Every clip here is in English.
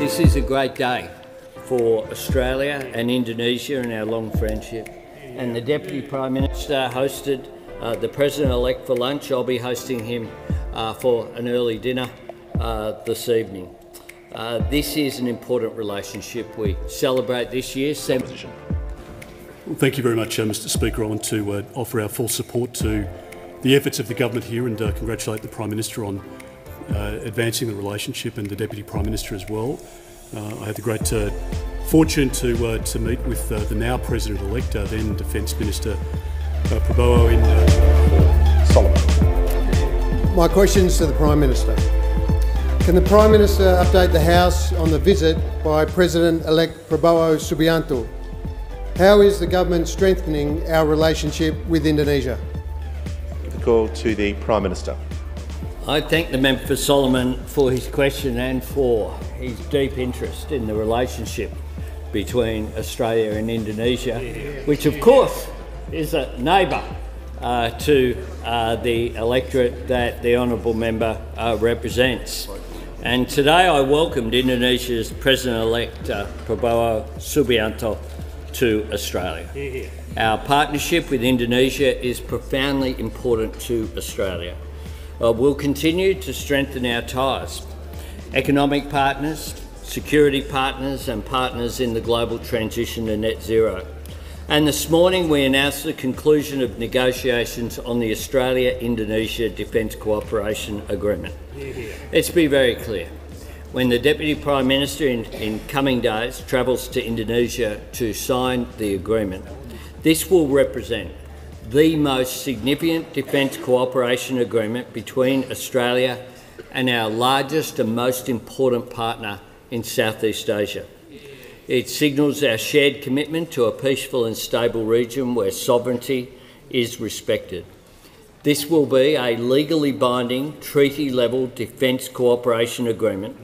This is a great day for Australia and Indonesia and our long friendship. And the Deputy Prime Minister hosted uh, the President-elect for lunch. I'll be hosting him uh, for an early dinner uh, this evening. Uh, this is an important relationship. We celebrate this year. Well, thank you very much, uh, Mr Speaker. I want to uh, offer our full support to the efforts of the government here and congratulate the Prime Minister on advancing the relationship and the Deputy Prime Minister as well. Uh, I had the great uh, fortune to uh, to meet with uh, the now President-elect, uh, then Defence Minister Prabowo in Solomon. My questions to the Prime Minister. Can the Prime Minister update the House on the visit by President-elect Prabowo Subianto? How is the government strengthening our relationship with Indonesia? The call to the Prime Minister. I thank the member for Solomon for his question and for his deep interest in the relationship between Australia and Indonesia, which of course is a neighbour uh, to uh, the electorate that the honourable member uh, represents. And today I welcomed Indonesia's President-elect uh, Prabowo Subianto to Australia. Our partnership with Indonesia is profoundly important to Australia uh, we'll continue to strengthen our ties. Economic partners, security partners and partners in the global transition to net zero. And this morning we announced the conclusion of negotiations on the Australia-Indonesia Defence Cooperation Agreement. Let's be very clear. When the Deputy Prime Minister in, in coming days travels to Indonesia to sign the agreement, this will represent the most significant defence cooperation agreement between Australia and our largest and most important partner in Southeast Asia. It signals our shared commitment to a peaceful and stable region where sovereignty is respected. This will be a legally binding treaty-level defence cooperation agreement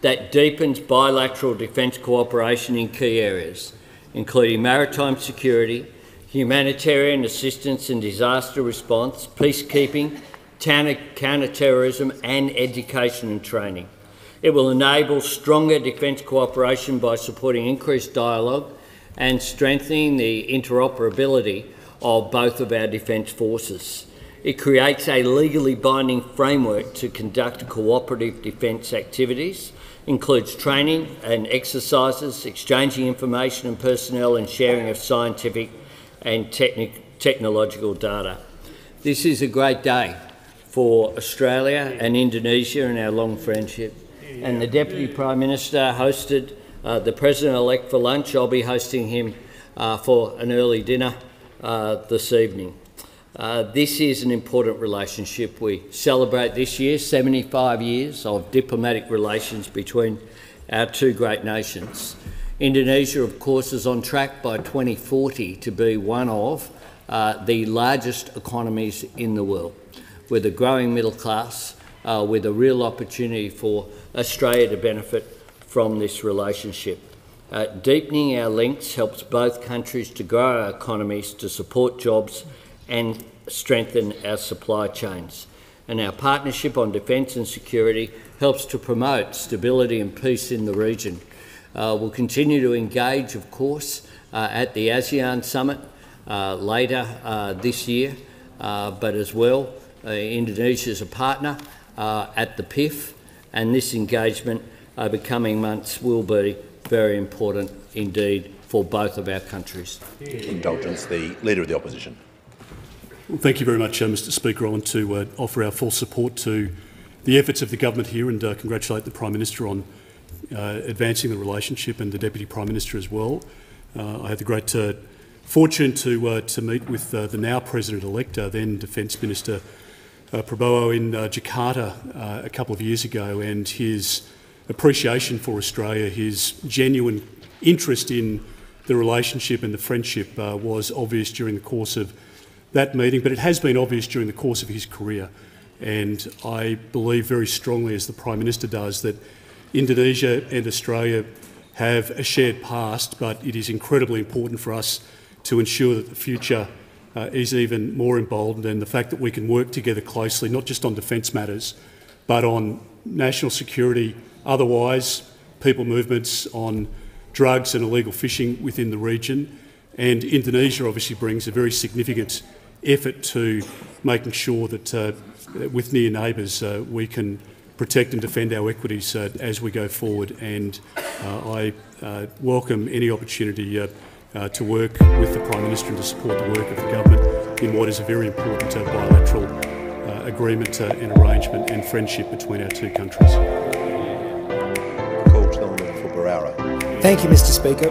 that deepens bilateral defence cooperation in key areas, including maritime security, humanitarian assistance and disaster response, peacekeeping, counter-terrorism and education and training. It will enable stronger defence cooperation by supporting increased dialogue and strengthening the interoperability of both of our defence forces. It creates a legally binding framework to conduct cooperative defence activities, includes training and exercises, exchanging information and personnel and sharing of scientific and technological data. This is a great day for Australia and Indonesia and our long friendship. And the Deputy Prime Minister hosted uh, the President-elect for lunch. I'll be hosting him uh, for an early dinner uh, this evening. Uh, this is an important relationship. We celebrate this year 75 years of diplomatic relations between our two great nations. Indonesia, of course, is on track by 2040 to be one of uh, the largest economies in the world, with a growing middle class, uh, with a real opportunity for Australia to benefit from this relationship. Uh, deepening our links helps both countries to grow our economies, to support jobs and strengthen our supply chains. And our partnership on defence and security helps to promote stability and peace in the region. Uh, we'll continue to engage, of course, uh, at the ASEAN Summit uh, later uh, this year, uh, but as well, uh, Indonesia is a partner at the PIF, and this engagement over coming months will be very important indeed for both of our countries. Indulgence, the Leader of the Opposition. Well, thank you very much, Mr Speaker. I want to offer our full support to the efforts of the government here and congratulate the Prime Minister on uh, Uh, advancing the relationship and the Deputy Prime Minister as well. Uh, I had the great uh, fortune to, uh, to meet with uh, the now President-elect, then Defence Minister Prabowo in Jakarta a couple of years ago and his appreciation for Australia, his genuine interest in the relationship and the friendship uh, was obvious during the course of that meeting, but it has been obvious during the course of his career. And I believe very strongly, as the Prime Minister does, that Indonesia and Australia have a shared past, but it is incredibly important for us to ensure that the future uh, is even more emboldened and the fact that we can work together closely, not just on defence matters, but on national security, otherwise people movements, on drugs and illegal fishing within the region. And Indonesia obviously brings a very significant effort to making sure that uh, with near neighbours uh, we can protect and defend our equities uh, as we go forward. And uh, I uh, welcome any opportunity uh, uh, to work with the Prime Minister and to support the work of the government in what is a very important uh, bilateral uh, agreement uh, and arrangement and friendship between our two countries. Call to the member for Barara. Thank you, Mr Speaker.